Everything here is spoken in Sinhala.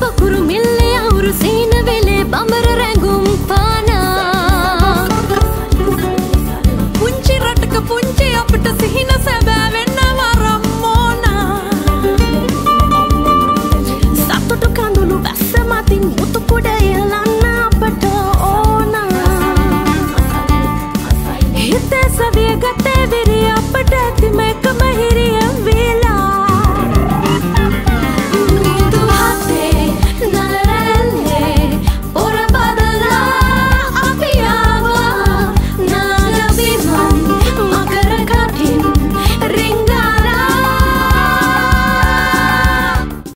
පොකුරු මිල්ලේ අවුරු සීන වෙලේ බඹර රැඟුම් පානා. පුංචි රටක පුංචි අපට සිහින සැබෑ වෙන්න වරම් මෝනා සතුටු කඳුළු වැස්ස මතින් මුතු කුඩ එලන්න අපට ඕනා. හිතේ සවිය ගතේ විරි